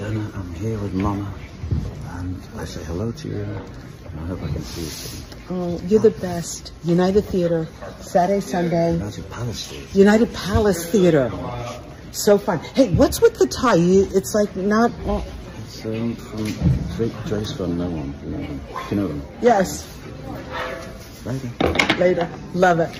Jenna, I'm here with Mama, and I say hello to you, I hope I can see you soon. Oh, you're the best. United Theater, Saturday, Sunday. United Palace Theatre. United Palace Theater. So fun. Hey, what's with the tie? You, it's like not. Oh, It's um, from Fake from No One. You know them. yes. Later. Later. Love it.